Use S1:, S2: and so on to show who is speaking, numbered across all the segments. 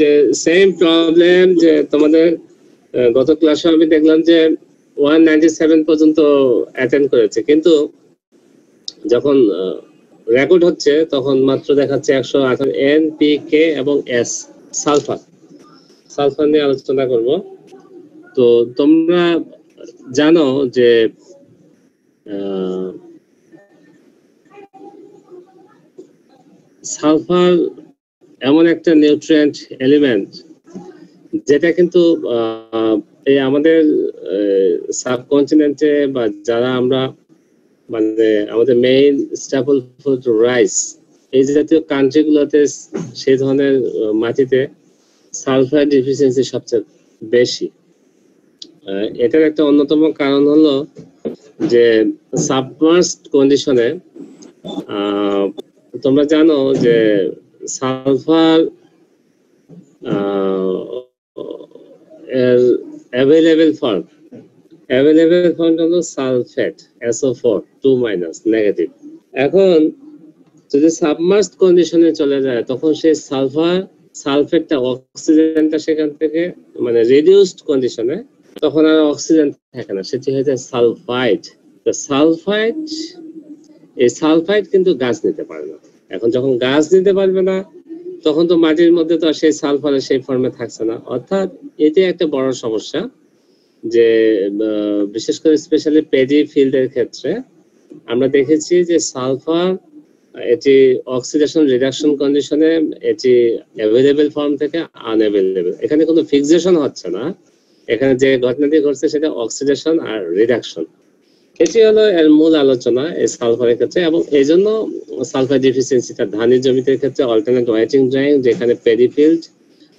S1: যে same problem যে তোমাদের গত ক্লাসে আমি দেখলাম যে পর্যন্ত অ্যাটেন্ড করেছে। কিন্তু যখন রেকর্ড হচ্ছে তখন মাত্র দেখাচ্ছে এন পি কে এবং এস সালফার সালফার নিয়ে আলোচনা করব। তো তোমরা জানো যে সালফার এমন একটা নিউট্রিয়েন্ট এলিমেন্ট যেটা কিন্তু এই আমাদের সাবকন্টিনেন্টে বা যারা আমরা মানে আমাদের মেইন স্ট্যাপল ফুড রাইস এই জাতীয় কান্ট্রিগুলোতে সেই ধরনের মাটিতে সালফার ডিফিসিয়েন্সি সবচেয়ে বেশি। এটার একটা অন্যতম কারণ হলো যে সাবমার্সড কন্ডিশনে তোমরা জানো যে সালফার অ্যাভেলেবেল অ্যাভেলেবেল হলো সালফেট SO4 2 মাইনাস নেগেটিভ এখন যদি সাবমার্সড কন্ডিশনে চলে যায়, তখন সেই সালফার সালফেটটা অক্সিজেনটা সেখান থেকে মানে রিডিউসড কন্ডিশনে তখন আর অক্সিজেন থাকে না, সেটি হয়ে যায় সালফাইড সালফাইড, এই সালফাইড কিন্তু গাছ নিতে পারে না। এখন যখন গাছ নিতে পারবে না, তখন তো মাটির মধ্যে তো সেই সালফারের সেই ফর্মে থাকছে না। অর্থাৎ এটি একটা বড় সমস্যা যে বিশেষ করে স্পেশালি পেডি ফিল্ডের ক্ষেত্রে আমরা দেখেছি যে সালফার এটি অক্সিডেশন রিডাকশন কন্ডিশনে এটি অ্যাভেলেবেল ফর্ম থেকে আনঅ্যাভেলেবেল এখানে কোনো ফিক্সেশন হচ্ছে না। এখানে যে ঘটনাটি ঘটছে সেটা অক্সিডেশন আর রিডাকশন এটি হলো এর মূল আলোচনা এই সালফারের ক্ষেত্রে এবং এই জন্য সালফার ডিফিসিয়েন্সিটা ধানের জমিতে ক্ষেত্রে অল্টারনেট ওয়াইটিং ড্রাইং যেখানে পেরিফিল্ড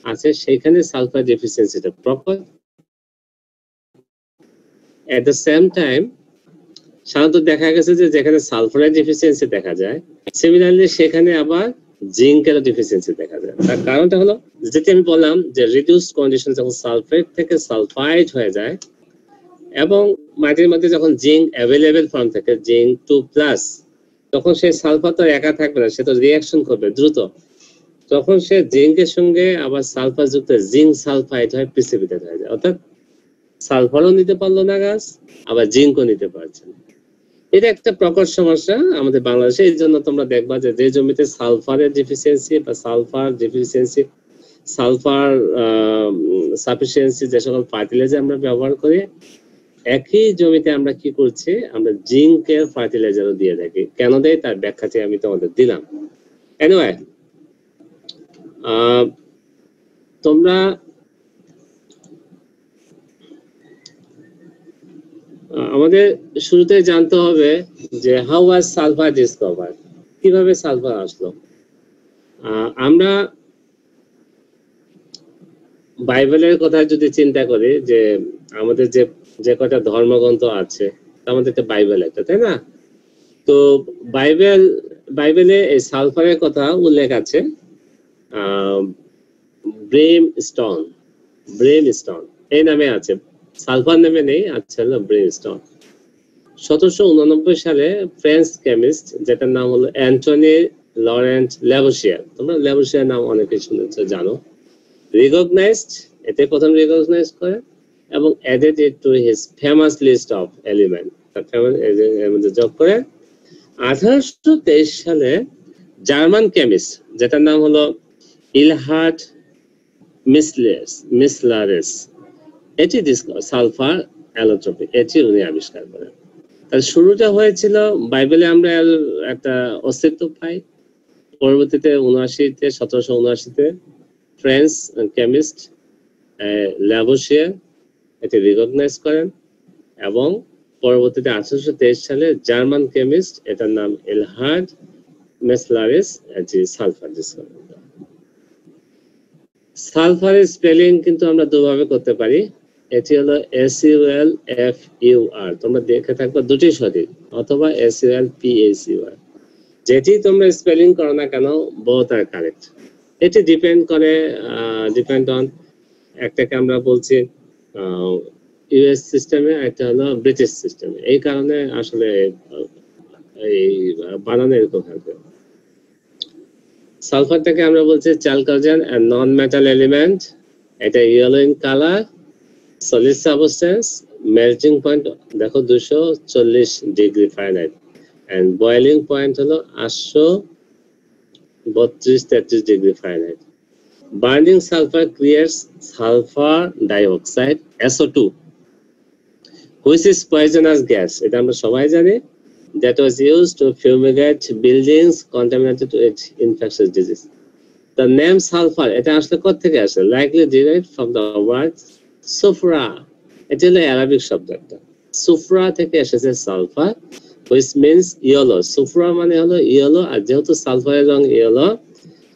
S1: আছে, সেখানে sulphur ডিফিসিয়েন্সিটা proper at the same time সাধারণত দেখা গেছে যে যেখানে সালফারের ডিফিসিয়েন্সি দেখা যায় সিমিলারলি সেখানে আবার জিঙ্কের ডিফিসিয়েন্সি দেখা যায়। তার কারণটা হলো, যেটি আমি বললাম যে রিডিউস কন্ডিশন যখন সালফেট থেকে সালফাইড হয়ে যায় এবং মাটির মধ্যে যখন জিঙ্ক অ্যাভেলেবেল ফর্ম থাকে, জিঙ্ক টু প্লাস, তখন সেই সালফার তো একা থাকবে না, সে তো রিয়াকশন করবে দ্রুত। তখন সে জিঙ্কের সঙ্গে আবার সালফার যুক্ত জিঙ্ক সালফাইড হয় প্রিসিপিটেট হয়ে যায়। অর্থাৎ সালফারও নিতে পারল না গাছ আবার জিঙ্কও নিতে পারছে না। এটা একটা প্রকট সমস্যা আমাদের বাংলাদেশে। এই জন্য তোমরা দেখবা যে যে জমিতে সালফারের ডিফিসিয়েন্সি বা সালফার ডিফিসিয়েন্সি সালফার সাফিসিয়েন্সি যে সকল ফার্টিলাইজার আমরা ব্যবহার করি একই জমিতে আমরা কি করছি? আমরা জিঙ্কের ফার্টিলাইজারও দিয়ে থাকি। কেন দেয়? তার ব্যাখ্যাটি আমি তোমাদের দিলাম। এনিওয়ে তোমরা আমাদের শুরুতে জানতে হবে যে হাউ ওয়াজ সালফার ডিসকভার কীভাবে সালফার আসলো? আমরা বাইবেলের কথা যদি চিন্তা করি যে আমাদের যে যে কটা ধর্মগ্রন্থ আছে মধ্যে একটা বাইবেল একটা, তাই না? তো বাইবেল, বাইবেলে এই সালফারের কথা উল্লেখ আছে ব্রেম স্টোন ব্রেম স্টোন এই নামে আছে, সালফার নামে নেই আছে হলো ব্রেম স্টোন সতেরোশো উননব্বই সালে ফ্রেঞ্চ কেমিস্ট, যেটার নাম হলো অ্যান্টনি লরেন্ট ল্যাবোসিয়ার তোমরা ল্যাবোসিয়ার নাম অনেকে শুনেছ, জানো, রিকগনাইজড, এতে প্রথম রিকগনাইজ করে এবং added it to his famous list of element যোগ করে আঠারোশো তেইশ সালে জার্মান কেমিস্ট যেটার নাম হলো ইলহার্ট মিসলেস, মিসলারেস, এটি সালফার অ্যালোট্রপি, এটি উনি আবিষ্কার করেন। তাহলে শুরুটা হয়েছিল, বাইবেলে আমরা একটা অস্তিত্ব পাই। পরবর্তীতে উনআশিতে, সতেরোশো উনআশিতে, ফ্রেঞ্চ কেমিস্ট ল্যাবোসিয়ার এটি রিকগনাইজ করেন এবং পরবর্তীতে আঠারোশো তেইশ সালে জার্মান কেমিস্ট, এটার নাম এলহার্ড মেসলারিস, এটি সালফার ডিসকভার সালফারের স্পেলিং কিন্তু আমরা দুভাবে করতে পারি। এটি হলো S U L F U R তোমরা দেখে থাকবে দুটি সঠিক, অথবা S U L P S U R যেটি তোমরা স্পেলিং করো না কেন বোথ আর কারেক্ট এটি ডিপেন্ড করে ডিপেন্ড অন একটাকে আমরা বলছি ইউএস সিস্টেমে একটা হলো ব্রিটিশ সিস্টেমে এই কারণে আসলে এই বানানো এরকম থাকবে সালফারটাকে আমরা বলছি chalcogen and non metal element এটা yellow in colour solid substance melting point দেখো দুশো চল্লিশ degree Fahrenheit and boiling point হলো আটশো বত্রিশ তেত্রিশ degree Fahrenheit burning sulphur creates sulphur dioxide SO2 which is poisonous gas এটা আমরা সবাই জানি that was used to fumigate buildings contaminated with infectious disease the name sulfur এটা আসলে কোথা থেকে আসে likely derived from the word sufra এটা হলো অ্যারাবিক শব্দ একটা সুফরা থেকে এসেছে সালফার which means yellow সুফরা মানে হলো ইয়েলো আর যেহেতু সালফারের রং ইয়েলো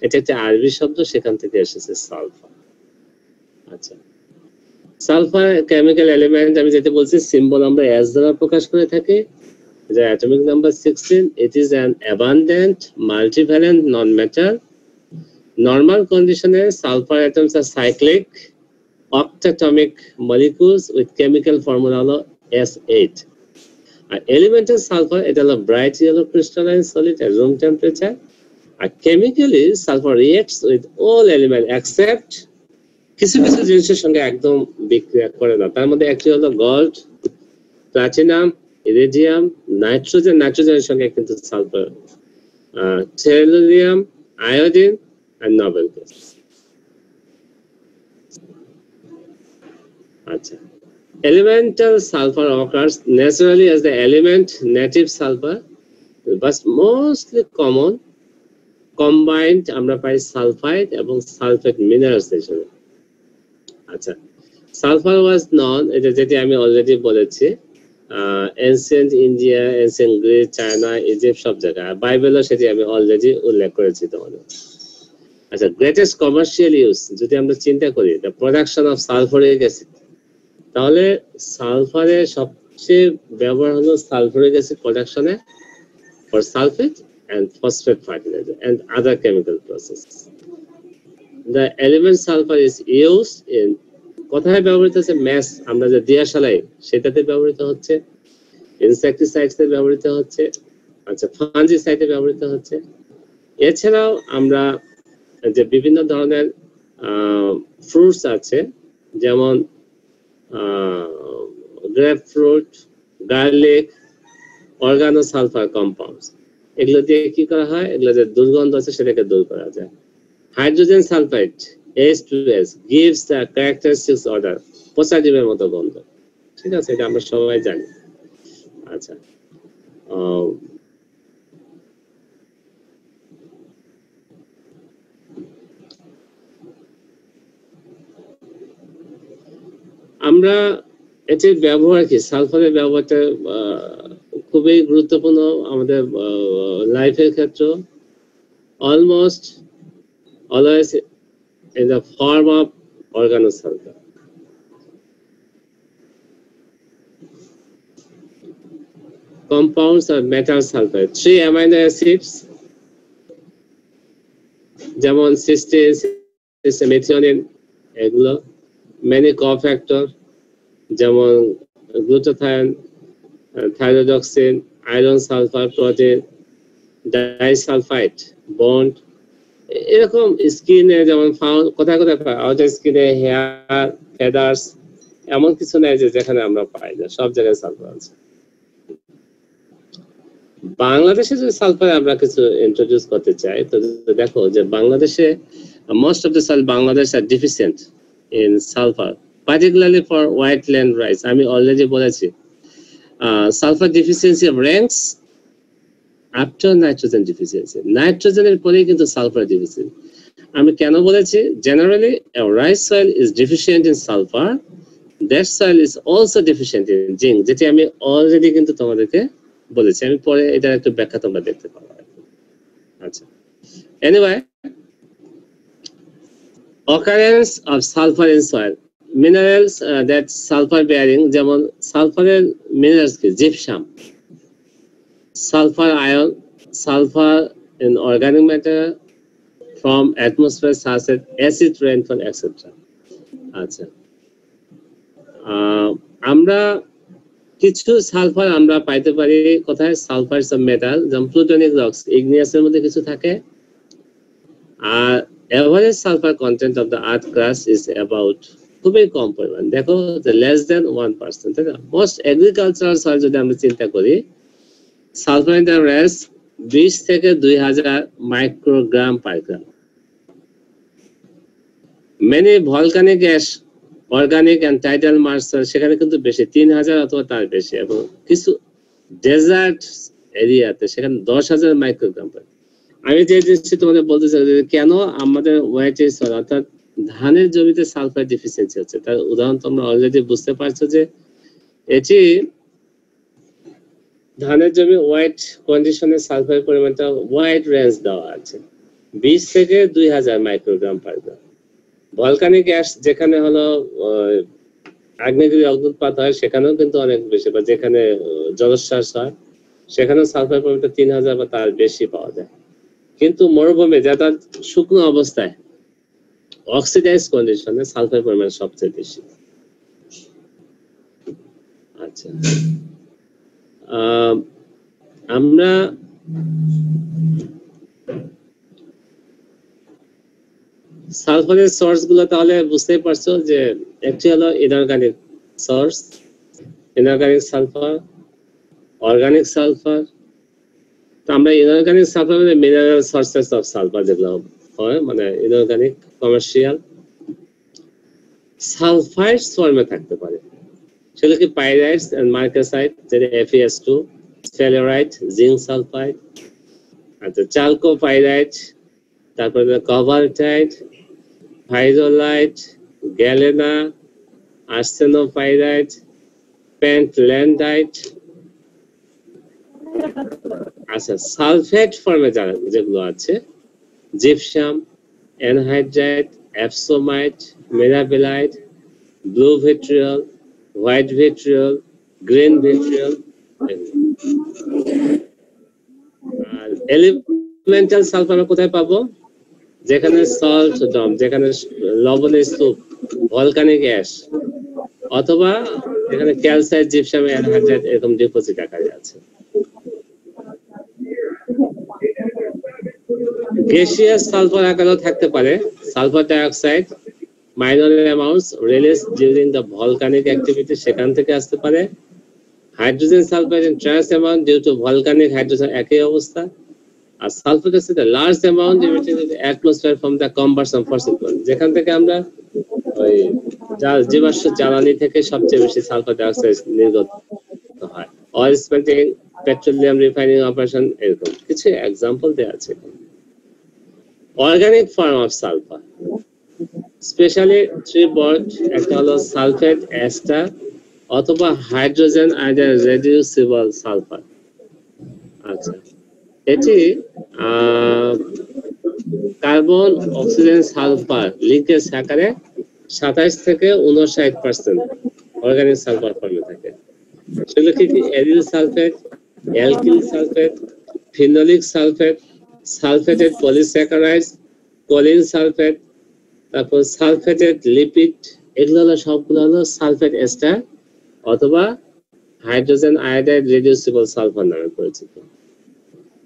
S1: এটা একটা আরবি শব্দ, সেখান থেকে এসেছে সালফার আচ্ছা। সালফার কেমিক্যাল এলিমেন্ট আমি যেটা বলছি সিম্বল আমরা এস দ্বারা প্রকাশ করে থাকি। যে atomic number sixteen it is an abundant non metal normal কন্ডিশনে sulphur atoms are cyclic octatomic molecules with chemical formula হলো এস এইট আর এলিমেন্টের সালফার এটা হলো ব্রাইট ইয়েলো ক্রিস্টালাইন সলিড এর রুম টেম্পারেচার আর chemically sulfur reacts with all element except কিছু কিছু জিনিসের সঙ্গে একদম বিক্রিয়া করে না তার মধ্যে একটি হলো গোল্ড প্লাটিনাম ইরেডিয়াম নাইট্রোজেন নাইট্রোজেনের সঙ্গে কিন্তু সালফার টেলোরিয়াম আয়োডিন আর নোবেল গ্যাস আচ্ছা elemental sulfur occurs naturally as the element native sulfur but mostly common combined, আমরা পাই সালফাইড এবং সালফেট মিনারেলস হিসেবে। আচ্ছা সালফার ওয়াজ নন এটা যেটি আমি অলরেডি বলেছি ancient India ancient Greece China Egypt সব জায়গায়। বাইবেলও সেটি আমি অলরেডি উল্লেখ করেছি তোমাদের। আচ্ছা গ্রেটেস্ট কমার্শিয়াল ইউজ যদি আমরা চিন্তা করি the production of sulphuric acid তাহলে সালফারের সবচেয়ে ব্যবহার হলো সালফারিক অ্যাসিড প্রোডাকশনে for sulphate and phosphate fertilizer and other chemical processes. The element sulfur is used in, কোথায় ব্যবহৃত হচ্ছে? ম্যাস আমরা যে দিয়াশালাই সেটাতে ব্যবহৃত হচ্ছে। ইনসেকটিসাইডসে ব্যবহৃত হচ্ছে। আচ্ছা ফাঞ্জিসাইডে ব্যবহৃত হচ্ছে। এছাড়াও আমরা যে বিভিন্ন ধরনের ফ্রুটস আছে, যেমন grapefruit garlic organo sulphur compounds এগুলো দিয়ে কি করা হয়? এগুলো যে দুর্গন্ধ আছে সেটাকে দূর করা যায়। Hydrogen sulphide H2S gives the characteristics order পচা জীবের মতো গন্ধ। ঠিক আছে? এটা আমরা সবাই জানি। আচ্ছা। আমরা এটির ব্যবহার কি? সালফারের ব্যবহারটা খুবই গুরুত্বপূর্ণ আমাদের লাইফের ক্ষেত্রে। Almost always in the form of organosulfur. Compounds of metal sulfide, three amino acids, যেমন সিস্টিন মেথিওনিন এগুলো। মেনি কফ্যাক্টর যেমন glutathione thioredoxin, iron sulphur protein disulphide, bond, এরকম স্কিনে যেমন কোথায় কোথায় পাই আউটার স্কিনে হেয়ার, ফেদার্স, এমন কিছু নেই যে যেখানে আমরা পাই না, সব জায়গায় সালফার আছে। বাংলাদেশে যদি সালফার আমরা কিছু ইন্ট্রোডিউস করতে চাই, তো দেখো যে বাংলাদেশে most of the soils Bangladesh are deficient in sulphur particularly for wetland rice আমি অলরেডি বলেছি। Sulphur deficiency ranks after nitrogen deficiency নাইট্রোজেনের পরেই কিন্তু সালফার ডিফিসিয়েন্সি আমি কেন বলেছি? Generally rice soil is deficient in sulphur that soil is also deficient in zinc যেটি আমি অলরেডি কিন্তু তোমাদেরকে বলেছি। আমি পরে এটার একটু ব্যাখ্যা তোমরা দেখতে পাবো আচ্ছা। Anyway occurrence of sulphur in soil minerals that sulfur bearing, যেমন সালফারের মিনারেলস কি gypsum sulfur ion, sulfur in organic matter from atmosphere such as acid rainfall, etc. আচ্ছা। আমরা কিছু সালফার আমরা পাইতে পারি কোথায়? সালফার সব মেটাল যেমন প্লুটোনিক রক্স ইগনিয়াসের মধ্যে কিছু থাকে। আর average sulphur content of the earth crust is about খুবই কম পরিমাণ। দেখো লেস দেন ওয়ান পার্সেন্ট তাই না? মোস্ট এগ্রিকালচারাল সয়েল যদি আমরা চিন্তা করি রেস বিশ থেকে দুই হাজার microgram per gram many volcanic gas organic and tidal marshes সেখানে কিন্তু বেশি, তিন হাজার অথবা তার বেশি। এবং কিছু ডেজার্ট এরিয়াতে সেখানে দশ হাজার মাইক্রোগ্রাম পার আমি যে জিনিসটি তোমাদের বলতে চাই কেন আমাদের সয়েল অর্থাৎ ধানের জমিতে সালফার ডিফিসিয়েন্সি হচ্ছে। তার উদাহরণ তোমরা অলরেডি বুঝতে পারছ যে এটি ধানের জমি হোয়াইট কন্ডিশনে সালফার পরিমাণটা হোয়াইট রেঞ্জ দেওয়া আছে। বিশ থেকে দুই হাজার microgram per gram volcanic gas যেখানে হলো আগ্নেয়গিরি অগ্নুৎপাত হয়, সেখানেও কিন্তু অনেক বেশি, বা যেখানে জলোচ্ছ্বাস হয়, সেখানেও সালফার পরিমাণটা তিন হাজার বা তার বেশি পাওয়া যায়। কিন্তু মরুভূমি যেটা শুকনো অবস্থায় অক্সিডাইজ কন্ডিশনে সালফার পরিমাণ সবচেয়ে বেশি। আচ্ছা। আমরা সালফারের সোর্সগুলো তাহলে বুঝতেই পারছ যে একটি হলো inorganic source inorganic sulphur organic sulphur তো আমরা ইনঅর্গানিক সালফার মানে মিনারেল সোর্সেস অফ সালফার যেগুলো হয় মানে ইনঅর্গানিক কমার্শিয়াল সালফাইড ফর্মে থাকতে পারে। সেগুলো কি পাইরাইটস এন্ড মার্কাসাইট যেটা F S two sphalerite zinc sulphide আচ্ছা চালকো পাইরাইট তারপরে কভালটাইট ভাইজোলাইট গ্যালেনা আর্সেনোপাইরাইট পেন্টল্যান্ডাইট আচ্ছা সালফেট ফর্মে যারা, যেগুলো আছে gypsum anhydrite epsomite, mirabilite, blue vitriol, white vitriol, green vitriol, আর এলিমেন্টাল সালফার আমরা কোথায় পাবো? যেখানে সল্ট ডম যেখানে লবণের স্তূপ ভলকানিক অ্যাশ অথবা এখানে ক্যালসাইট জিপসাম অ্যানহাইড্রাইট এরকম ডিপোজিট আকারে আছে। গ্যাসিয়াস সালফার আকারেও থাকতে পারে। Sulphur dioxide minor amounts release during the volcanic activity সেখান থেকে আসতে পারে। Hydrogen sulphide in trace amount due to volcanic hydrogen একই অবস্থা। আর sulphur dioxide large amount emitted atmosphere from the combustion fossil fuel যেখান থেকে আমরা ওই জীবাশ্ম জ্বালানি থেকে সবচেয়ে বেশি সালফার ডাইঅক্সাইড নির্গত হয়। Oil smelting petroleum refining operation এরকম কিছু এক্সাম্পল দেওয়া আছে organic form of sulphur specially three bond একটা হলো সালফেট এস্টার অথবা হাইড্রোজেন আইডার রেডিউসিবল সালফার আচ্ছা এটি কার্বন অক্সিজেন সালফার লিঙ্কেজ আকারে সাতাইশ থেকে উনষাট পার্সেন্ট অর্গানিক সালফার ফর্মে থাকে। সেগুলো কি কি? Aryl sulphate alkyl sulphate phenolic sulphate sulphated polysaccharides choline sulphate, তারপর সালফেটেড লিপিড, এগুলো হলো সবগুলো হলো সালফেট এস্টার অথবা হাইড্রোজেন আয়োডাইড রিডিউসিবল সালফার নামে পরিচিত।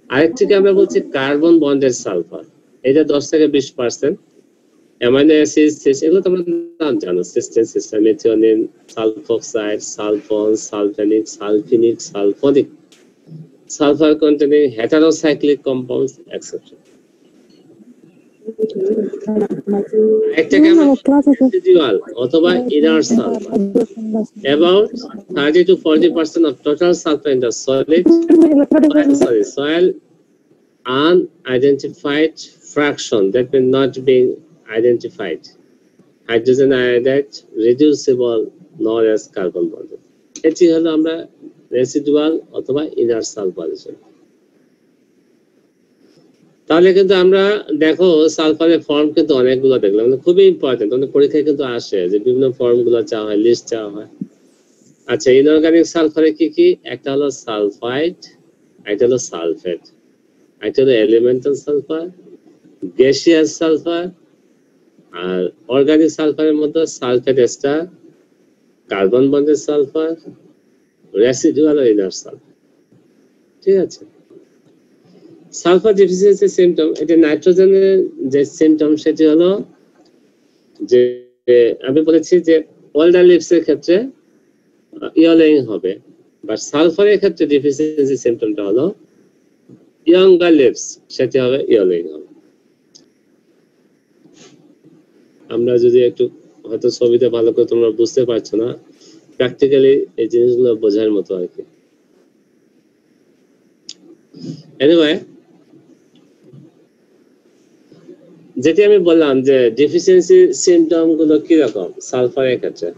S1: আরেকটিকে আমরা বলছি কার্বন বন্ডের সালফার। এটা দশ থেকে বিশ পার্সেন্ট। অ্যামাইনো অ্যাসিড এগুলো তোমরা নাম জানো। Cystine cysteine methionine sulphoxide, sulphone, sulphenic, sulphinic, sulphonic. Sulfur containing heterocyclic compounds etc. residual অথবা inert sulfur about 30 to 40 percent of total sulfur in the solid soil, sorry, soil unidentified fraction that may not be identified hydrogen iodide reducible known as carbon bonded এটি হলো আমরা residual অথবা inner sulphur হিসেবে তাহলে কিন্তু আমরা দেখো সালফারের form কিন্তু অনেকগুলো দেখলাম। মানে খুবই ইম্পর্টেন্ট আমাদের পরীক্ষায় কিন্তু আসে যে বিভিন্ন ফর্মগুলো চাওয়া হয় লিস্ট চাওয়া হয়। আচ্ছা ইনঅর্গানিক সালফারে কি কি? একটা হলো সালফাইড একটা হলো সালফেট একটা হলো এলিমেন্টাল সালফার গ্যাসিয়াস সালফার আর অর্গানিক সালফারের মধ্যে sulfate ester carbon bonded sulfur residual inner sulfur ঠিক আছে? সালফার ডেফিসিয়েন্সি সিমটম এটা নাইট্রোজেনের যে সিমটম সেটি হলো যে, আমি বলেছি যে ওল্ডার লিপস এর ক্ষেত্রে ইয়লিং হবে। বা সালফারের ক্ষেত্রে ডেফিসিয়েন্সি সিমটমটা হলো ইয়ঙ্গার লিপস সেটি হবে ইয়লিং হবে। আমরা যদি একটু হয়তো ছবিতে ভালো করে তোমরা বুঝতে পারছ না প্র্যাকটিক্যালি এই জিনিসগুলো বোঝার মতো আর কি। যেটি আমি বললাম যে ডিফিসিয়েন্সি সিমটমগুলো কীরকম সালফারের ক্ষেত্রে।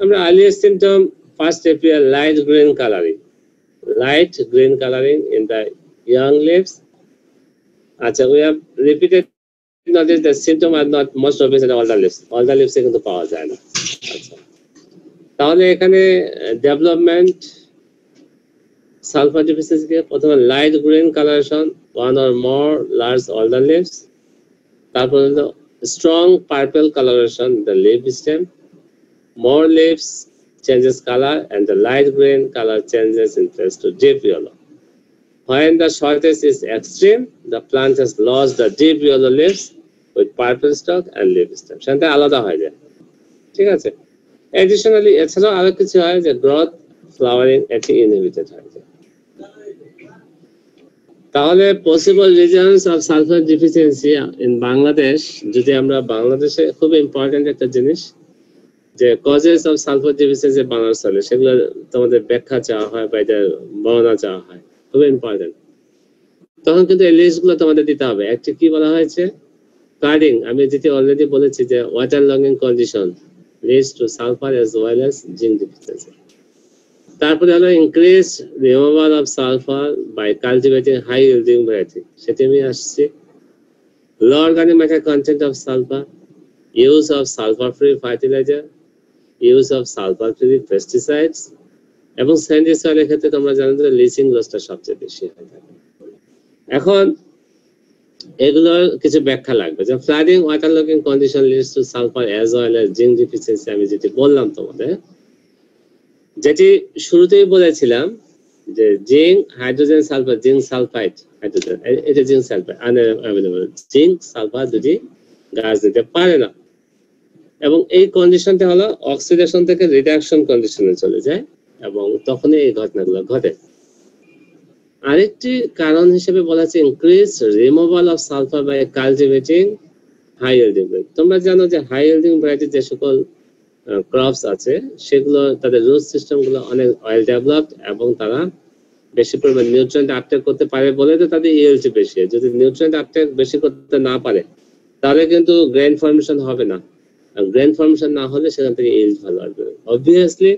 S1: আমরা earliest symptom first appear light green colouring light green colouring in the young leaves আচ্ছা we have repeated not is the symptom are not most office all the leaves all the লিভসে কিন্তু পাওয়া যায় না। আচ্ছা। তাহলে এখানে ডেভেলপমেন্ট সালফার ডেফিসিয়েন্সি কে প্রথমে light green colouration one or more large all the leaves তারপর হলো strong purple colouration the leave stem more leaves changes color and the light green color changes in interest to deep yellow. When the shortage is extreme, the plant has lost the deep yellow leaves with purple stalk and leaf stem. সেখানটা আলাদা হয়ে যায় ঠিক আছে additionally এছাড়াও আরও কিছু হয় যে গ্রোথ ফ্লাওয়ারিং এটি ইনহিবিটেড হয়ে তাহলে possible reasons of sulfur deficiency in Bangladesh যদি আমরা বাংলাদেশে খুব ইম্পর্টেন্ট একটা জিনিস, যে কজেস অফ সালফার ডিফিসিয়েন্সি বানার চলে সেগুলো তোমাদের ব্যাখ্যা চাওয়া হয় বা এটা বর্ণনা চাওয়া হয়। খুব ইম্পর্টেন্ট তখন কিন্তু এই লিস্টগুলো তোমাদের দিতে হবে। একটি কি বলা হয়েছে? কার্ডিং আমি যেটি অলরেডি বলেছি যে water longing condition leads to sulphur as well as zinc deficiency তারপরে হলো increase removal of sulphur by cultivating high yielding variety সেটি আমি আসছি। Low organic matter content of sulphur use of sulphur free fertiliser use of sulphur free pesticides এবং sandy সয়েলের ক্ষেত্রে তোমরা জানো যে লিচিং লসটা সবচেয়ে বেশি হয়ে থাকে। এখন এগুলোর কিছু ব্যাখ্যা লাগবে। যে flooding water logging condition leads to sulfur as well as zinc deficiency আমি যেটি বললাম তোমাদের, যেটি শুরুতেই বলেছিলাম যে zinc hydrogen sulfur zinc sulfide hydrogen এটা zinc sulfide unavailable zinc sulfur দুটি গাছ দিতে পারে না। এবং এই কন্ডিশনটা হলো অক্সিডেশন থেকে রিডাকশন কন্ডিশনে চলে যায় এবং তখনই এই ঘটনাগুলো ঘটে। আরেকটি কারণ হিসেবে বলা হচ্ছে increase removal of sulfur by cultivating high yielding তোমরা জানো যে হাই ইল্ডিং ভ্যারাইটি যে সকল ক্রপস আছে, সেগুলো, তাদের রুট সিস্টেমগুলো অনেক অয়েল ডেভেলপড এবং তারা বেশি পরিমাণ নিউট্রিয়েন্ট আপটেক করতে পারে বলে তো তাদের ইএলটি বেশি। যদি নিউট্রিয়েন্ট আপটেক বেশি করতে না পারে, তাহলে কিন্তু গ্রেন ফর্মেশন হবে না। আর গ্রেন ফর্মেশন না হলে সেখান থেকে ইল্ড ভালো আসবে। অবভিয়াসলি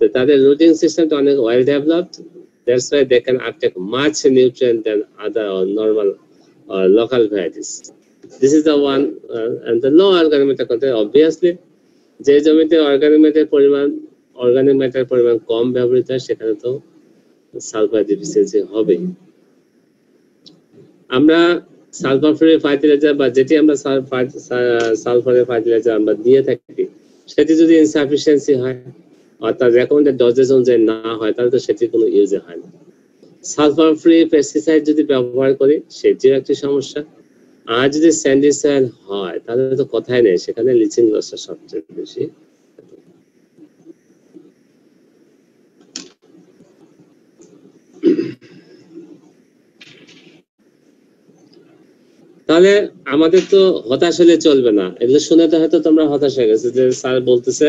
S1: তাদের রুটিং সিস্টেমটা অনেক well developed that's why they can uptake much nutrient than other normal local varieties this is the one and the low organic matter content obviously যে জমিতে অর্গানিক ম্যাটার পরিমাণ অর্গানিক ম্যাটার পরিমাণ কম ব্যবহৃত হয়, সেখানে তো সালফার ডেফিসিয়েন্সি হবে আমরা সালফার ফ্রি ফার্টিলাইজার বা যেটি আমরা সালফারের ফার্টিলাইজার আমরা দিয়ে থাকি, সেটি যদি ইনসাফিসিয়েন্সি হয় অর্থাৎ রেকমেন্ডেড ডোজেস অনুযায়ী না হয়, তাহলে তো সেটি কোনো ইউজে হয় না। সালফার ফ্রি পেস্টিসাইড যদি ব্যবহার করি সেটিও একটি সমস্যা। আর যদি স্যান্ডিসাইড হয়, তাহলে তো কথাই নেই, সেখানে লিচিং লসটা সবচেয়ে বেশি। তাহলে আমাদের তো হতাশ হলে চলবে না। এগুলো শুনে তো হয়তো তোমরা হতাশ হয়ে গেছে যে স্যার বলতেছে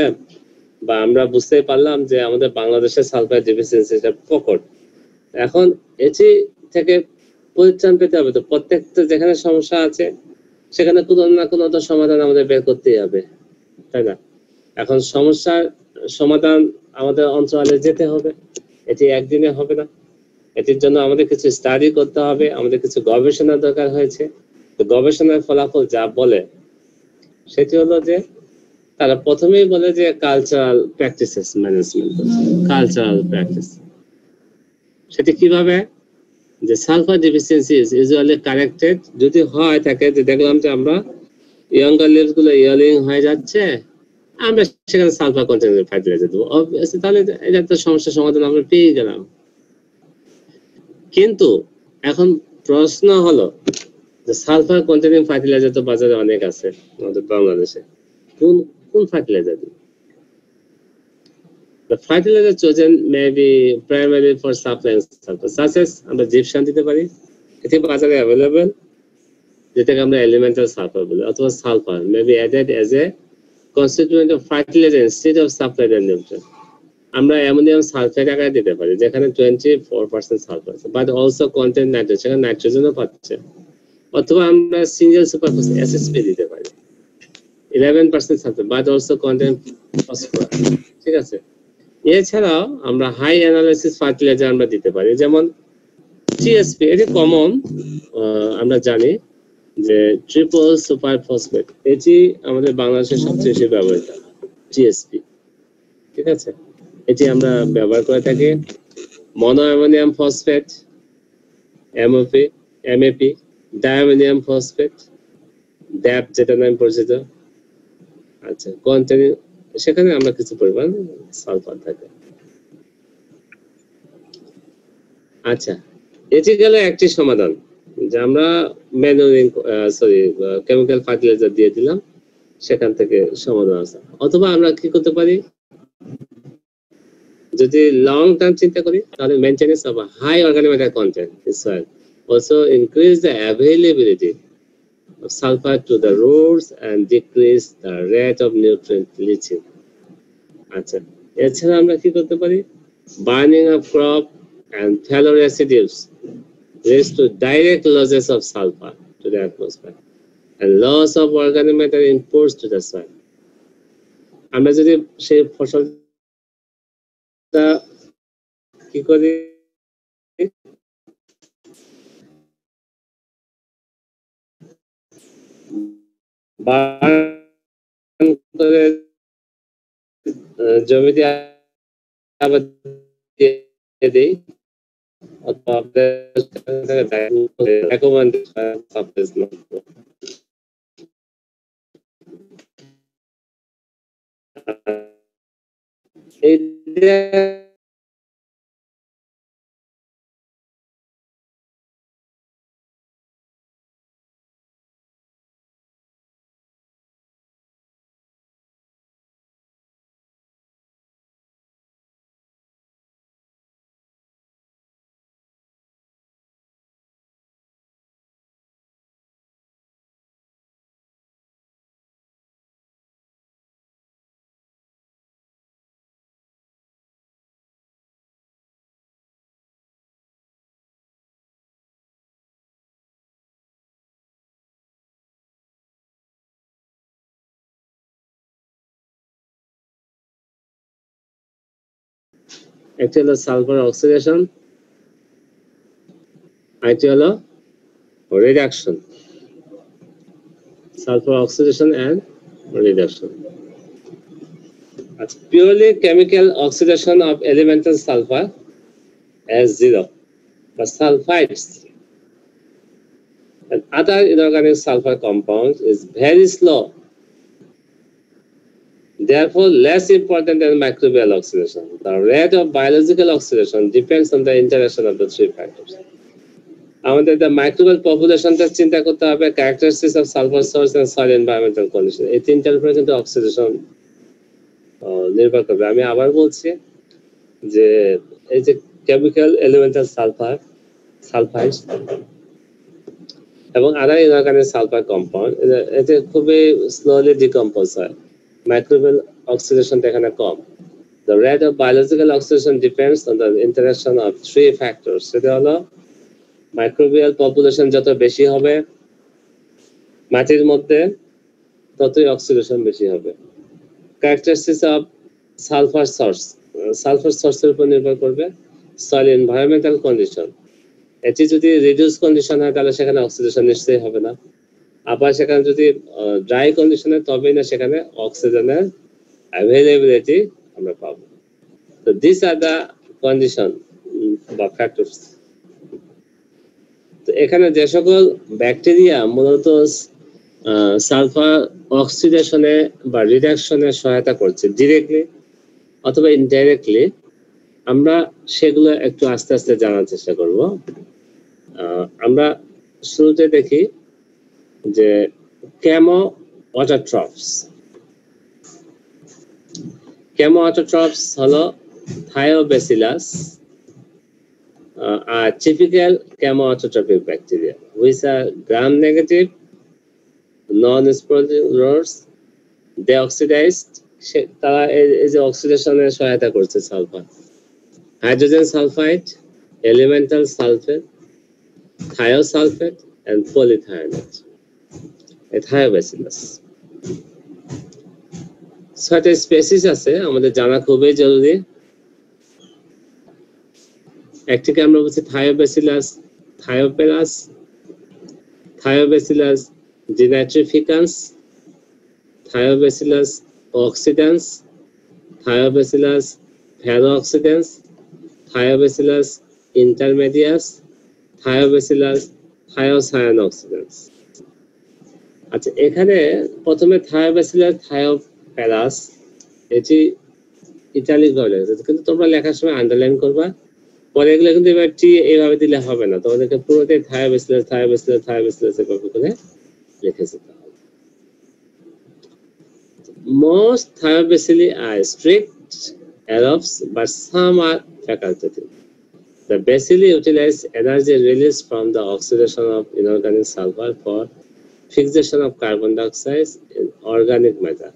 S1: বা আমরা বুঝতে পারলাম যে আমাদের বাংলাদেশের সালফার ডিফিসিয়েন্সিটা প্রকট। এখন এটি থেকে পরিত্রাণ পেতে হবে তো প্রত্যেকটা যেখানে সমস্যা আছে, সেখানে কোনো না কোনো তো সমাধান আমাদের বের করতেই হবে, তাই না? এখন সমস্যার সমাধান আমাদের অঞ্চলে যেতে হবে, এটি একদিনে হবে না। এটির জন্য আমাদের কিছু স্টাডি করতে হবে, আমাদের কিছু গবেষণা দরকার হয়েছে। তো গবেষণার ফলাফল যা বলে, সেটি হলো যে তারা প্রথমেই বলে যে cultural practices management cultural practice সেটি কীভাবে? যে sulfur deficiency is usually corrected যদি হয় থাকে যে দেখলাম যে আমরা ইয়ঙ্গার লিভসগুলো ইয়ালিং হয়ে যাচ্ছে আমরা সেখানে সালফার কন্টেন্ট ফার্টিলাইজার দেবো। অবভিয়াসলি তাহলে এটা একটা সমস্যার সমাধান আমরা পেয়ে গেলাম। কিন্তু এখন প্রশ্ন হলো যে সালফার কন্টেনিং ফার্টিলাইজার তো বাজারে অনেক আছে আমাদের বাংলাদেশে। কোন কোন দিতে পারি। এটি বাজারে যেটাকে আমরা এলিমেন্টাল সালফার বলি, অথবা sulfur may be added a constituent of fertilizer instead of nutrient আমরা অ্যামোনিয়াম সালফেট আকারে দিতে পারি, যেখানে টোয়েন্টি ফোর পার্সেন্ট সালফার আছে বাট অলসো কন্টেন্ট নাইট্রোজেন নাইট্রোজেনও পাচ্ছে। অথবা আমরা সিঙ্গেল সুপার এসএসপি দিতে পারি। Eleven percent sulfur but also content phosphorus ঠিক আছে? এছাড়াও আমরা হাই অ্যানালাইসিস ফার্টিলাইজার আমরা দিতে পারি, যেমন টিএসপি এটি কমন আমরা জানি যে ট্রিপল সুপার ফসফেট এটি আমাদের বাংলাদেশের সবচেয়ে বেশি ব্যবহৃত টিএসপি ঠিক আছে? এটি আমরা ব্যবহার করে থাকি। Mono ammonium phosphate MOP MAP diammonium phosphate DAP যেটা নাম পরিচিত আচ্ছা কন্টেনিং সেখানে আমরা কিছু পরিমাণ সালফার থাকে। আচ্ছা এটি গেল একটি সমাধান, যে আমরা ম্যানুয়ালিং সরি কেমিক্যাল ফার্টিলাইজার দিয়ে দিলাম, সেখান থেকে সমাধান আছে। অথবা আমরা কি করতে পারি? যদি লং টার্ম চিন্তা করি, তাহলে maintenance of high organic matter content in increase the availability of sulfur to the roots and decrease the rate of nutrient leaching আচ্ছা পারি burning of crop and fallow residues leads to direct losses of sulfur to the atmosphere and loss of organic matter inputs to the soil. আমরা যদি সেই ফসলটা কি করি করে জমিতে আবার দিয়ে দেই অথবা actually sulfur oxidation. Actual reduction. Sulfur oxidation and reduction. That's purely chemical oxidation of elemental sulfur as zero. But sulfides and other inorganic sulfur compounds is very slow. Therefore, less important than microbial oxidation. The rate of biological oxidation depends on the interaction of the three factors. আমাদের the microbial পপুলেশনটা চিন্তা করতে হবে characteristics of sulfur source and soil environmental condition এই তিনটার উপরে কিন্তু oxidation নির্ভর করবে আমি আবার বলছি যে এই যে কেমিক্যাল এলিমেন্টাল সালফার সালফাইড এবং আদার ইনঅর্গানিক সালফার কম্পাউন্ড এতে খুবই স্লোলি ডিকম্পোজ হয় microbial oxidation এখানে কম। The rate of biological oxidation depends on the interaction of three factors সেটা হলো মাইক্রোবিয়াল পপুলেশন যত বেশি হবে, মাটির মধ্যে ততই অক্সিডেশন বেশি হবে। Characteristics of sulfur source sulfur সোর্সের উপর নির্ভর করবে সয়েল এনভায়রনমেন্টাল কন্ডিশন এটি যদি রিডিউস কন্ডিশন হয়, তাহলে সেখানে অক্সিডেশন নিশ্চয়ই হবে না। আবার সেখানে যদি ড্রাই কন্ডিশনে তবেই না সেখানে অক্সিজেনের অ্যাভেলেবিলিটি আমরা পাবো। তো দিস আর দ্য কন্ডিশন বা ফ্যাক্টরস তো এখানে যে সকল ব্যাকটেরিয়া মূলত সালফার অক্সিডেশনে বা রিডাকশনে সহায়তা করছে ডিরেক্টলি অথবা ইনডাইরেক্টলি আমরা সেগুলো একটু আস্তে আস্তে জানার চেষ্টা করব। আমরা শুরুতে দেখি যে ক্যামো অটোট্রপস ক্যামো অটোট্রপস হলো থায়োবেসিলাস uh, are typical chemoautotropic bacteria which are gram negative non-sporulars they oxidized সে- তারা এই- যে অক্সিডেশনের সহায়তা করছে sulfur hydrogen sulfide elemental sulfate thiosulfate and polythionate এই ছয়টা স্পেসিস আছে, আমাদের জানা খুবই জরুরি। একটিকে আমরা বলছি Thiobacillus thioparus Thiobacillus denitrificans Thiobacillus oxidans Thiobacillus ferrooxidans Thiobacillus intermedius Thiobacillus thiocyanoxidans আচ্ছা এখানে প্রথমে থায়োব্যাসিলাস থায়োপ্যালাস এটি ইটালিক ভাবে লেখা কিন্তু তোমরা লেখার সময় আন্ডারলাইন করবা পরে এগুলো কিন্তু এবার টি এইভাবে দিলে হবে না তোমাদেরকে পুরোটাই থায়োব্যাসিলাস থায়োব্যাসিলাস থায়োব্যাসিলাস এভাবে করে লিখে যেতে হবে Most thiobacilli are strict aerobes, but some are facultative. The bacilli utilize energy released from the oxidation of inorganic sulfur for fixation of carbon dioxide in organic matter.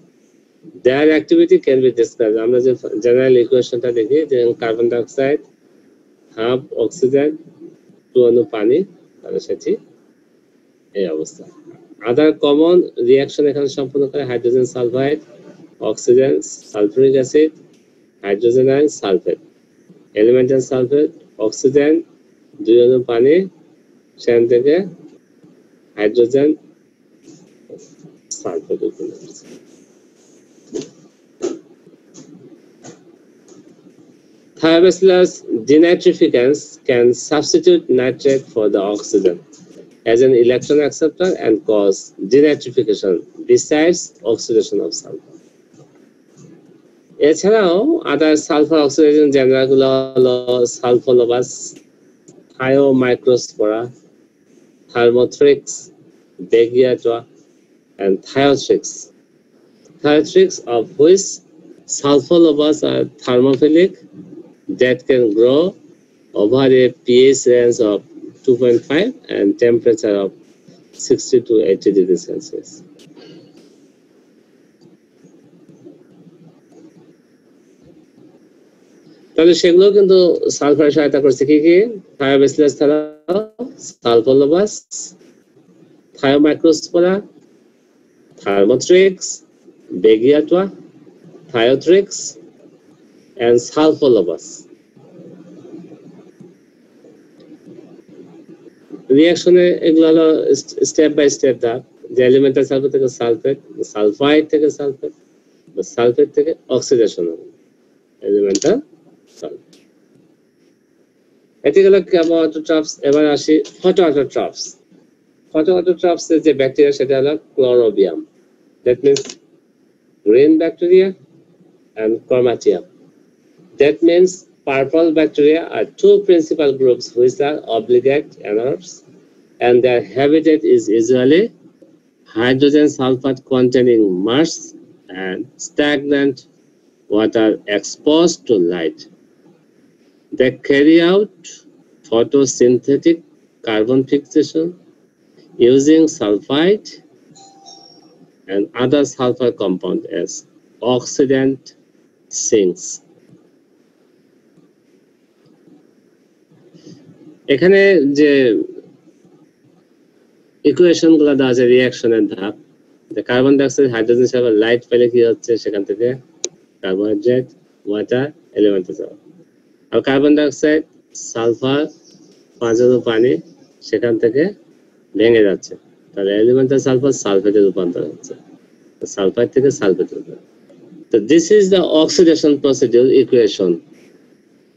S1: Their activity can be described. আমরা যে general ইকুয়েশনটা দেখি, যে carbon dioxide half oxygen two অণু পানি তাহলে সেটি এই অবস্থা আদার কমন রিয়াকশন এখানে সম্পন্ন করে hydrogen sulfide oxygen sulfuric acid hydrogen ion sulfate elemental sulfate oxygen দুই অণু পানি সেখান থেকে হাইড্রোজেন উৎপন্ন করছে Thiobacillus denitrificans can substitute nitrate for the oxygen as an electron acceptor and cause denitrification besides oxidation of sulfur. এছাড়াও আদার sulphur oxidation জেনারেলগুলো হলো সালফোলোবাস থায়োমাইক্রোস্পোরা থার্মোথ্রিক্স বেগিয়াটোয়া and thiotrix. Thiotrix of which sulfolobas are thermophilic that can grow over a pH range of 2.5 and temperature of 60 to 80 degrees Celsius. তাহলে সেগুলো কিন্তু sulphur সহায়তা করছে কি কি থায়োবেসিলাস ছাড়া সালফোলোবাস থায়োমাইক্রোস্পোরা থার্মোথ্রিক্স বেগিয়াটোয়া থায়োথ্রিক্স and sulfolobus. রিয়াকশনে এগুলো হলো স্টেপ বাই স্টেপ ধাপ। যে এলিমেন্টাল সালফেট থেকে সালফেট সালফাইড থেকে সালফেট বা সালফেট থেকে অক্সিডেশন হবে। এলিমেন্টাল সালফেট এটি গেল কেমোটোট্রপস এবার আসি ফটোঅটোট্রপস ফটোঅটোট্রপস এর যে ব্যাকটেরিয়া সেটা হলো chlorobium that means green bacteria and chromatium. That means purple bacteria are two principal groups which are obligate anaerobes and their habitat is usually hydrogen sulfide containing marsh and stagnant water exposed to light. They carry out photosynthetic carbon fixation using sulfide and other sulfur compound as oxidant sinks. এখানে যে ইকুয়েশনগুলো দেওয়া আছে রিয়াকশনের ধাপ carbon dioxide hydrogen সাথে light পেলে কি হচ্ছে সেখান থেকে কার্বোহাইড্রেট ওয়াটার এলিমেন্ট আর কার্বন ডাইঅক্সাইড সালফার পাঁচানো পানি, সেখান থেকে ভেঙে যাচ্ছে। তাহলে এলিমেন্টাল সালফার সালফেটে রূপান্তর হচ্ছে। সালফাইড থেকে সালফেট তো this is the oxidation procedure equation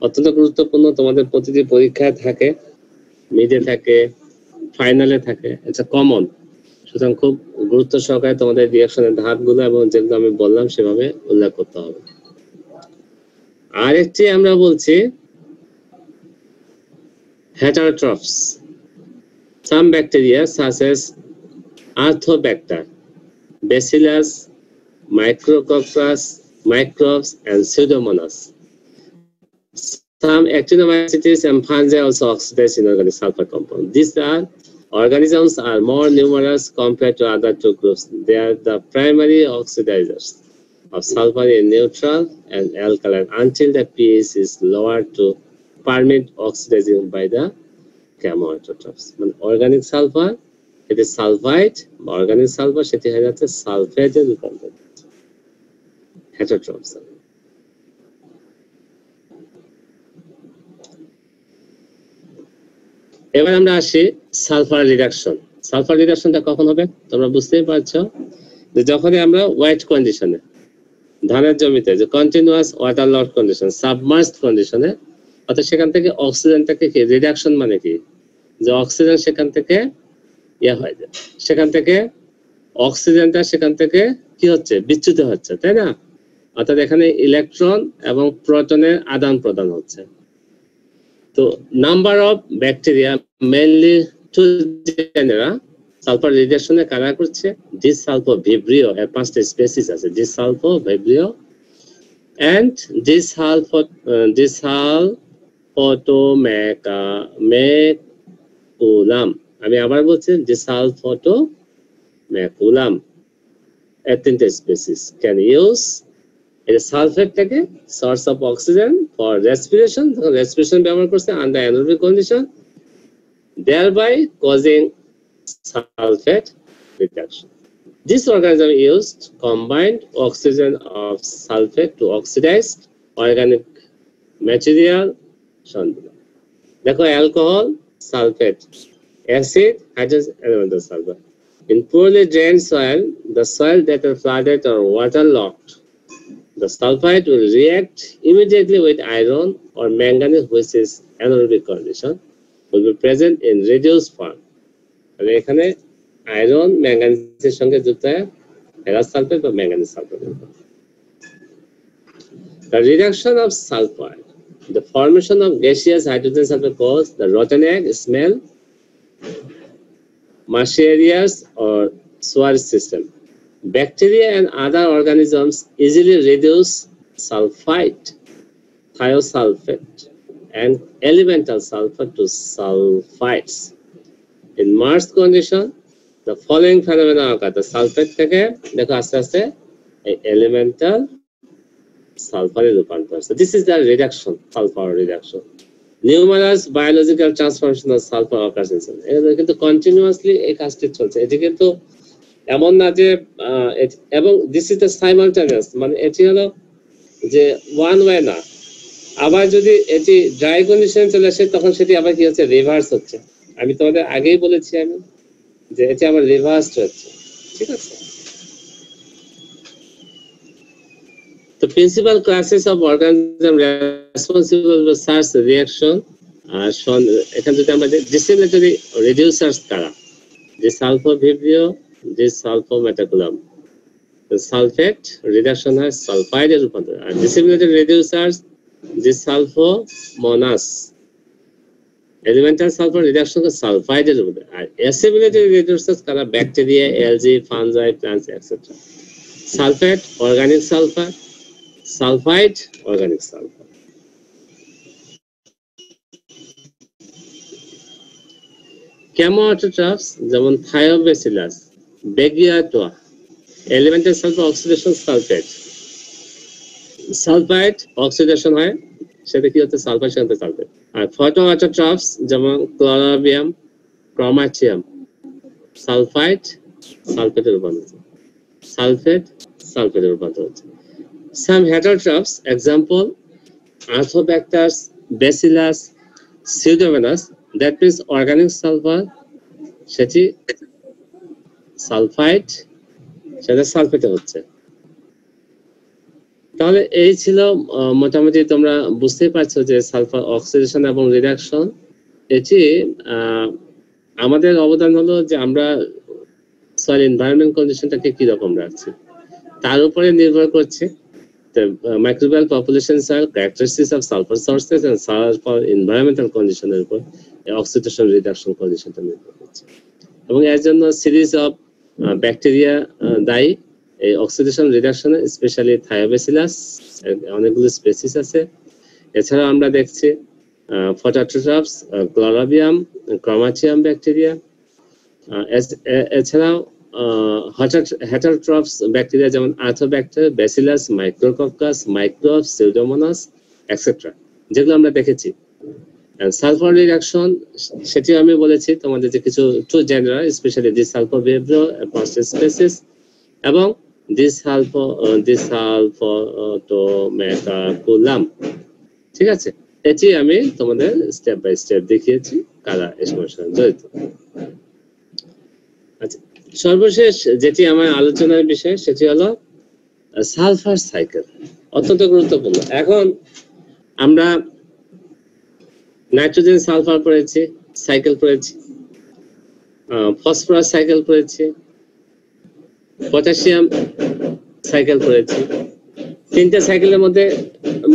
S1: অত্যন্ত গুরুত্বপূর্ণ, তোমাদের প্রতিটি পরীক্ষায় থাকে মিডে থাকে ফাইনালে থাকে। এটা কমন সুতরাং খুব গুরুত্ব সহকারে তোমাদের রিয়াকশনের ধাপগুলো এবং যেগুলো আমি বললাম, সেভাবে উল্লেখ করতে হবে। আরেকটি আমরা বলছি heterotrophs some bacteria such as arthobacter bacillus micrococcus microbes and pseudomonas. Some actinomycetes and fungi also oxidize inorganic sulfur compound. These are organisms are more numerous compared to other two groups. They are the primary oxidizers of sulfur in neutral and alkaline until the pH is lowered to permit oxidizing by the chemoautotrophs মানে organic sulfur এটি sulfide বা organic sulfur সেটি হয়ে যাচ্ছে সালফেটে রূপান্তর। হেটাট্রপস এবার আমরা আসি সালফার রিডাকশন সালফার রিডাকশনটা কখন হবে? তোমরা বুঝতেই পারছ যে যখনই আমরা ওয়াইট কন্ডিশনে ধানের জমিতে যে continuous water logged condition submerged কন্ডিশনে অর্থাৎ সেখান থেকে অক্সিজেনটাকে কি? রিডাকশন মানে কি? যে অক্সিজেন সেখান থেকে ইয়ে হয়ে যায়। সেখান থেকে অক্সিজেনটা সেখান থেকে কি হচ্ছে? বিচ্যুত হচ্ছে, তাই না? অর্থাৎ এখানে ইলেকট্রন এবং প্রোটনের আদান প্রদান হচ্ছে। তো number of bacteria mainly two genera sulfur রিডাকশনে কারা করছে? ডিস সালফো ভিব্রিও এর পাঁচটা স্পেসিস আছে desulfovibrio and desulfo dish সাল ফটোমেকা মেকুলাম আমি আবার বলছি ডিস সালফটো মেকুলাম এর তিনটে স্পেসিস ক্যান ইউজ এটা সালফেট থেকে source of oxygen for respiration যখন রেসপিরেশন ব্যবহার করছে under anaerobic condition thereby causing sulfate reduction. This organism used combined oxygen of sulfate to oxidize organic material. দেখো alcohol sulfate acid elemental sulfur. In poorly drained soil, the soil that flooded or waterlogged, the sulfide will react immediately with iron or manganese, which is anaerobic condition, will be present in reduced form. এখানে iron ম্যাঙ্গানিজের সঙ্গে যুক্ত হয় ferrous sulphate বা The reduction of sulfur, the formation of gaseous hydrogen sulfur cause the rotten egg smell, Marsharias or Suarez system. Bacteria and other organisms easily reduce sulfite, thiosulfate, and elemental sulfur to sulfites. In Mars condition, the following phenomena occur. The sulfate থেকে দেখো আস্তে আস্তে এই elemental sulfur রূপান্তর This is the reduction, sulfur reduction. Numerous biological transformation of sulfur occurs in এটা কিন্তু continuously এই কাজটি চলছে। এটি কিন্তু এমন না যে এবং দিস ইজ দ্য সাইমালটেনিয়াস মানে এটি হলো যে ওয়ান ওয়ে না। আবার যদি এটি ড্রাই কন্ডিশনে চলে আসে তখন সেটি আবার কি হচ্ছে? রিভার্স হচ্ছে। আমি তোমাদের আগেই বলেছি আমি যে এটি আবার রিভার্স হচ্ছে। ঠিক আছে? The principal classes of organism responsible for such reaction are shown, এখানে যদি আমরা dissimilatory reducers কারা যে সালফোভিব্রিও যে সালফোমেটাকুলাম The sulfate reduction হয় সালফাইডে রূপান্তর, আর dissimilatory reducers, যে সালফোমোনাস এলিমেন্টাল সালফার রিডাকশন সালফাইডের রূপান্তর, আর অ্যাসিমিলেটেড রিডাকশনস কারা bacteria algae fungi plants etcetera sulfate organic sulfur sulfide, organic sulfur chemoautotrophs যেমন thiobacillus beggiatoa elemental sulfur oxidation sulfate. Sulfide, oxidation হয়, সেটা কি হচ্ছে? সালফাইড সেখান সালফেট। আর ফটোঅটোট্রাফস যেমন ক্লোরাবিয়াম ক্রোমাচিয়াম সালফাইড সালফেটের রূপান্তর। সালফেট সালফেটের রূপান্তর হচ্ছে Some heterotrophs, example, Arthobacter, Bacillus, Pseudomonas, that means organic sulfur, সেটি সালফাইড সেটা সালফেটে হচ্ছে। তাহলে এই ছিল মোটামুটি তোমরা বুঝতেই পারছ যে সালফার অক্সিডেশন এবং রিডাকশন। এটি আমাদের অবদান হলো যে আমরা সয়েল এনভায়রনমেন্ট কন্ডিশনটাকে কি রকম রাখছি। তার উপরে নির্ভর করছে the uh, microbial populations are characteristics of sulfur sources and sulfur environmental condition উপর অক্সিডেশন রিডাকশন কন্ডিশনটা নির্ভর করছে এবং এর জন্য সিরিজ অফ ব্যাকটেরিয়া দায়ী এই অক্সিডেশন রিডাকশনে স্পেশালি থায়োবেসিলাস অনেকগুলো স্পেসিস আছে। এছাড়া আমরা দেখছি ফটাটোট্রাপস ক্লোরাবিয়াম ক্রোমাচিয়াম ব্যাকটেরিয়া এছাড়াও হেটারোট্রপস ব্যাকটেরিয়া যেমন Arthrobacter Bacillus Micrococcus microbe Pseudomonas etcetera যেগুলো আমরা দেখেছি। সালফার রিডাকশন সেটিও আমি বলেছি, তোমাদের যে কিছু two general specially this sulphur behaviour species এবং দিস সালফো দিস সালফোটোমেটাকুলাম ঠিক আছে? এটি আমি তোমাদের স্টেপ বাই স্টেপ দেখিয়েছি, কারা এই সঙ্গে জড়িত। সর্বশেষ যেটি আমার আলোচনার বিষয়, সেটি হলো সালফার সাইকেল। অত্যন্ত গুরুত্বপূর্ণ। এখন আমরা নাইট্রোজেন সালফার পড়েছি, সাইকেল পড়েছি ফসফরাস সাইকেল পড়েছি, পটাশিয়াম সাইকেল পড়েছি। তিনটা সাইকেলের মধ্যে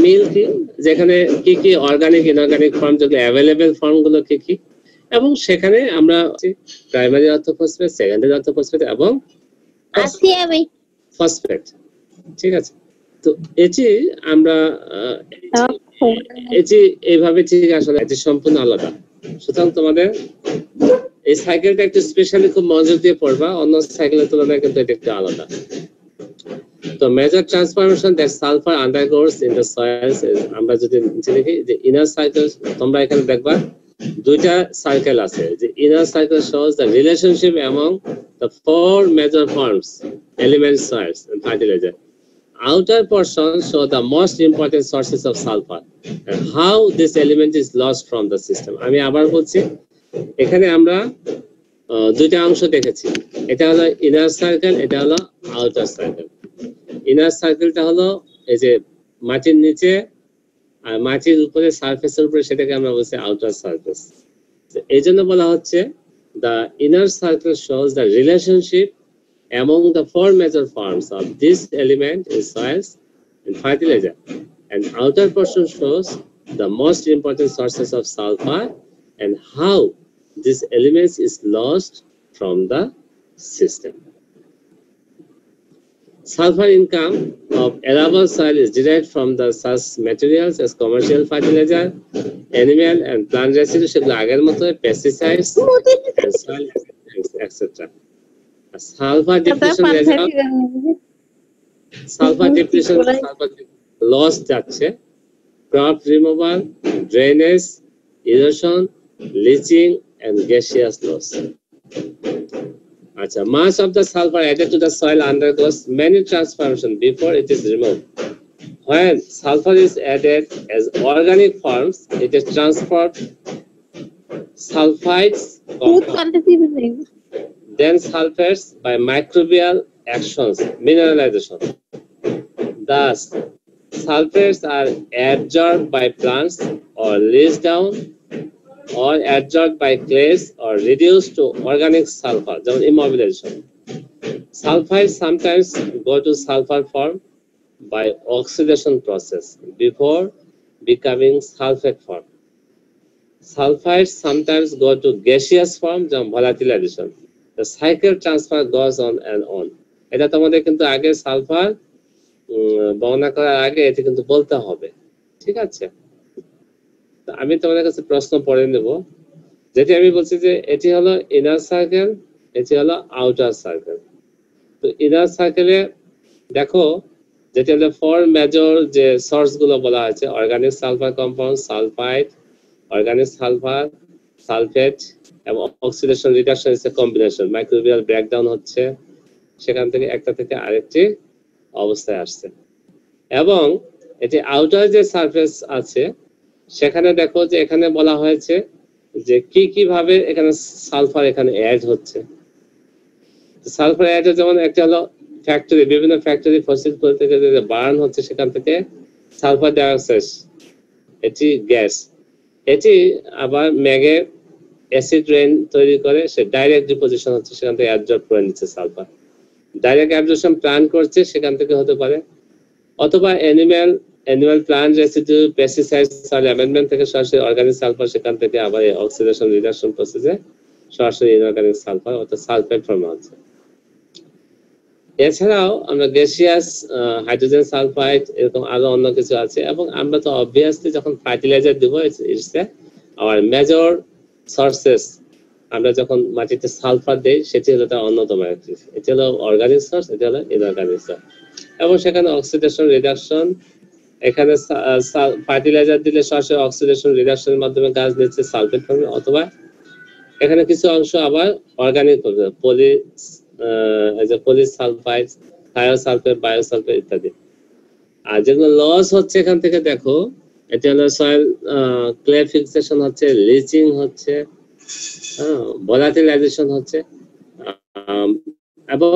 S1: মিল কি? যেখানে কি কি অর্গানিক ইনঅর্গানিক ফর্ম যেগুলো অ্যাভেলেবেল ফর্মগুলো কি কি? এবং সেখানে আমরা প্রাইমারি অর্থোফসফেট সেকেন্ডারি অর্থোফসফেট এবং ফসফেট ঠিক আছে? তো এটি আমরা আহ, এটি এইভাবে ঠিক আসলে এটি সম্পূর্ণ আলাদা। সুতরাং তোমাদের এই সাইকেলটা একটু স্পেশালি খুব মনোযোগ দিয়ে পড়বা অন্য সাইকেলের তুলনায় কিন্তু এটা একটু আলাদা। তো major transformation that sulfur undergoes in the soils আমরা যদি নিচে দেখি যে ইনার সাইকেল তোমরা এখানে দেখবা দুইটা সার্কেল আছে যে inner circle shows the relationship among the four major forms element soils and fertilizer outer portion show the most important sources of sulfur and how this element is lost from the আমি আবার বলছি, এখানে আমরা দুইটা অংশ দেখেছি। এটা হলো ইনার সার্কেল এটা হলো আউটার সার্কেল ইনার সার্কেলটা হলো এই যে মাটির নিচে আর মাটির উপরে সার্ফেস এর উপরে সেটাকে আমরা বলছি আউটার সার্ফেস এই জন্য বলা হচ্ছে the inner surface shows the relationship among the four major forms of this element in soils and fertilizer and outer portion shows the most important sources of sulfur and how this elements is lost from the system Sulfur income of arable soil is derived from the such materials as commercial fertilizer, animal and plant residue সেগুলো আগের মতো pesticides and soil etc. Sulfur depletion result sulfur depression sulfur loss যাচ্ছে crop removal drainage erosion leaching and gaseous loss Achha, mass of the sulfur added to the soil undergoes many transformations before it is removed. When sulfur is added as organic forms, it is transformed sulfides then sulfates by microbial actions, mineralization. Thus, sulfates are absorbed by plants or leached down or absorbed by clays or reduced to organic sulfur, যেমন immobilization. Sulfides sometimes go to sulfur form by oxidation process before becoming sulfate form. Sulfides sometimes go to gaseous form, যেমন volatilization. The cycle transfer goes on and on. এটা তোমাদের কিন্তু আগে sulphur বর্ণনা করার আগে এটি কিন্তু বলতে হবে ঠিক আছে আমি তোমাদের কাছে প্রশ্ন পড়ে নেব। যেটি আমি বলছি যে এটি হলো ইনার সার্কেল এটি হলো আউটার সার্কেল তো ইনার সার্কেলে দেখো, যেটি হলো ফর মেজর যে সোর্সগুলো বলা হয়েছে organic sulfur compound sulfide organic sulfur sulfate এবং oxidation reduction is combination microbial breakdown হচ্ছে। সেখান থেকে একটা থেকে আরেকটি অবস্থায় আসছে। এবং এটি আউটার যে সারফেস আছে সেখানে দেখো যে এখানে বলা হয়েছে যে কি কীভাবে এখানে সালফার এখানে অ্যাড হচ্ছে। সালফার অ্যাড যেমন একটা হলো ফ্যাক্টরি বিভিন্ন ফ্যাক্টরি ফসিল থেকে যে বার্ন হচ্ছে সেখান থেকে সালফার ডাইঅক্সাইড এটি গ্যাস এটি আবার ম্যাগে অ্যাসিড রেন তৈরি করে, সে ডাইরেক্ট ডিপোজিশন হচ্ছে, সেখান থেকে অ্যাবজর্ব করে নিচ্ছে সালফার। ডাইরেক্ট অ্যাবজর্পশন প্ল্যান করছে, সেখান থেকে হতে পারে। অথবা animal animal plant residue pesticide সার অ্যামেন্ডমেন্ট থেকে সরাসরি অর্গানিক সালফার সেখান থেকে আবার অক্সিডেশন রিডাকশন প্রসেসে সরাসরি ইনঅর্গানিক সালফার অর্থাৎ সালফেট ফর্মে হচ্ছে। এছাড়াও আমরা গ্যাসিয়াস হাইড্রোজেন সালফাইড এরকম আরও অন্য কিছু আছে এবং আমরা তো অবভিয়াসলি যখন ফার্টিলাইজার দিব ইটস আওয়ার মেজর সোর্সেস আমরা যখন মাটিতে সালফার দেই, সেটি হলো তার অন্যতম একটি, এটি হলো অর্গানিক সোর্স এটি হলো ইনঅর্গানিক সোর্স এবং সেখানে অক্সিডেশন রিডাকশন এখানে ফার্টিলাইজার দিলে সরাসরি অক্সিডেশন রিডাকশনের মাধ্যমে গাছ দিচ্ছে সালফেট ফর্মে অথবা এখানে কিছু অংশ আবার অর্গানিক পলি সালফাইড থায়োসালফেট বায়োসালফেট ইত্যাদি। আর যেগুলো লস হচ্ছে এখান থেকে দেখো এটা হলো সয়েল ক্লে ফিক্সেশন হচ্ছে লিচিং হচ্ছে ভলাটিলাইজেশন হচ্ছে আম, এবং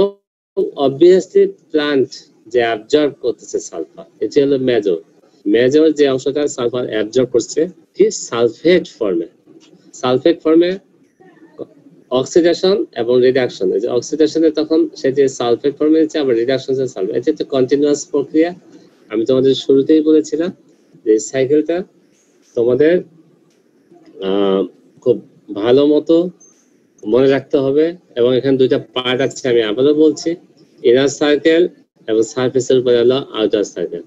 S1: অবভিয়াসলি প্লান্ট যে অ্যাবজর্ব করতেছে সালফার এটি হলো মেজর মেজর যে অংশটা সালফার অ্যাবজর্ব করছে কি সালফেট ফর্মে সালফেট ফর্মে অক্সিডেশন এবং রিডাকশন যে অক্সিডেশনে তখন সেটি সালফেট ফর্মে হচ্ছে আবার রিডাকশন সালফেট এটা একটা কন্টিনিউয়াস প্রক্রিয়া। আমি তোমাদের শুরুতেই বলেছিলাম যে সাইকেলটা তোমাদের খুব ভালো মতো মনে রাখতে হবে এবং এখানে দুইটা পার্ট আছে, আমি আবারও বলছি। ইনার সার্কেল এবং সারফেসের উপরে হলো আউটার সার্কেল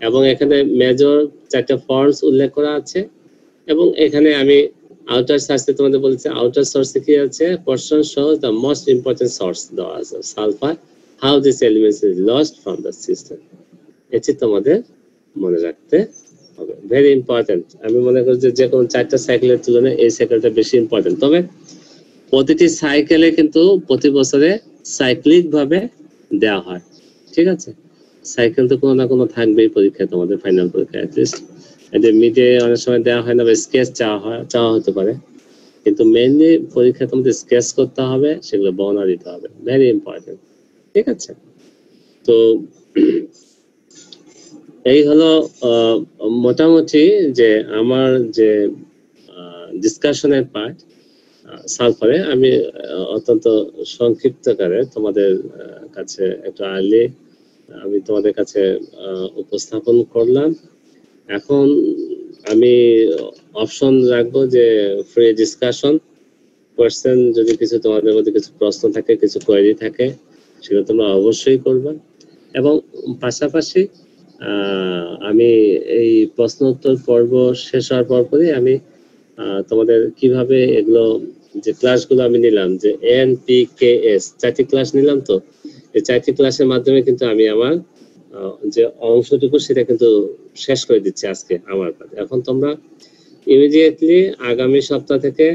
S1: এবং এখানে মেজর চারটা ফর্মস উল্লেখ করা আছে। এবং এখানে আমি আউটার সার্চে তোমাদের বলছি আউটার সোর্সে কি আছে? Portion show the most important source দেওয়া আছে sulfur how this elements is lost from the system এটি তোমাদের মনে রাখতে হবে। ভেরি ইম্পর্টেন্ট আমি মনে করি যে যে কোনো চারটা সাইকেলের তুলনায় এই সাইকেলটা বেশি ইম্পর্টেন্ট তবে প্রতিটি সাইকেলে কিন্তু প্রতি বছরে সাইক্লিক ভাবে দেওয়া হয়। ঠিক আছে? সাইকেল তো কোনো না কোনো থাকবেই পরীক্ষায় তোমাদের ফাইনাল পরীক্ষা অ্যাটলিস্ট এদের মিডে অনেক সময় দেওয়া হয় না বা স্কেচ চাওয়া হয়, চাওয়া হতে পারে। কিন্তু মেনলি পরীক্ষা তোমাদের স্কেচ করতে হবে, সেগুলো বর্ণনা দিতে হবে। ভেরি ইম্পর্টেন্ট ঠিক আছে? তো এই হলো মোটামুটি যে আমার যে ডিসকাশনের পার্ট সালফারে, আমি অত্যন্ত সংক্ষিপ্তকারে তোমাদের কাছে একটু আর্লি আমি তোমাদের কাছে উপস্থাপন করলাম। এখন আমি অপশন রাখব যে ফ্রি ডিসকাশন কোয়েশ্চেন যদি কিছু তোমাদের মধ্যে কিছু প্রশ্ন থাকে, কিছু কোয়েরি থাকে সেগুলো তোমরা অবশ্যই করবে। এবং পাশাপাশি আমি এই প্রশ্ন উত্তর পর্ব শেষ হওয়ার পর পরই আমি তোমাদের কীভাবে এগুলো যে ক্লাসগুলো আমি নিলাম, যে এন পি কে এস চারটি ক্লাস নিলাম তো, এই চারটি ক্লাসের মাধ্যমে কিন্তু আমি আমার যে অংশটুকু সেটা কিন্তু শেষ করে দিচ্ছি আজকে আমার কাছে এখন তোমরা ইমিডিয়েটলি আগামী সপ্তাহ থেকে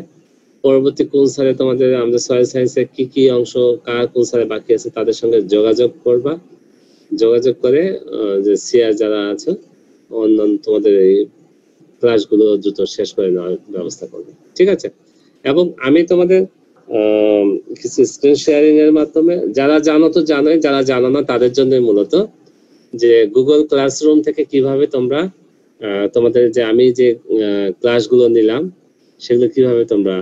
S1: পরবর্তী কোন স্যারে তোমাদের, আমাদের সয়েল সায়েন্সের কি কি অংশ, কার কোন স্যারে বাকি আছে তাদের সঙ্গে যোগাযোগ করবা। যোগাযোগ করে যে সিআর যারা আছে, অন্যান্য তোমাদের এই ক্লাসগুলো দ্রুত শেষ করে নেওয়ার ব্যবস্থা করবে। ঠিক আছে? এবং আমি তোমাদের কিছু স্ক্রিন শেয়ারিং এর মাধ্যমে, যারা জানো তো জানোই, যারা জানো না, তাদের জন্য মূলত যে গুগল ক্লাসরুম থেকে কীভাবে তোমরা তোমাদের যে আমি যে ক্লাসগুলো নিলাম, সেগুলো কীভাবে তোমরা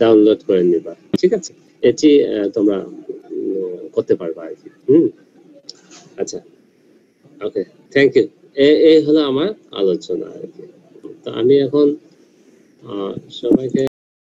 S1: ডাউনলোড করে নিবা, ঠিক আছে? এটি তোমরা করতে পারবা আর কি, হুম? আচ্ছা ওকে থ্যাংক ইউ এই হলো আমার আলোচনা আর কি। তো আমি এখন সবাইকে